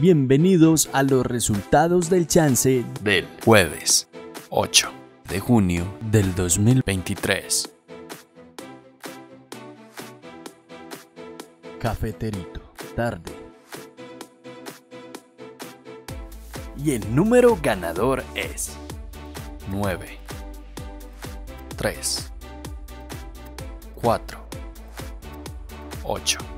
Bienvenidos a los resultados del chance del jueves 8 de junio del 2023. Cafeterito, tarde. Y el número ganador es 9, 3, 4, 8.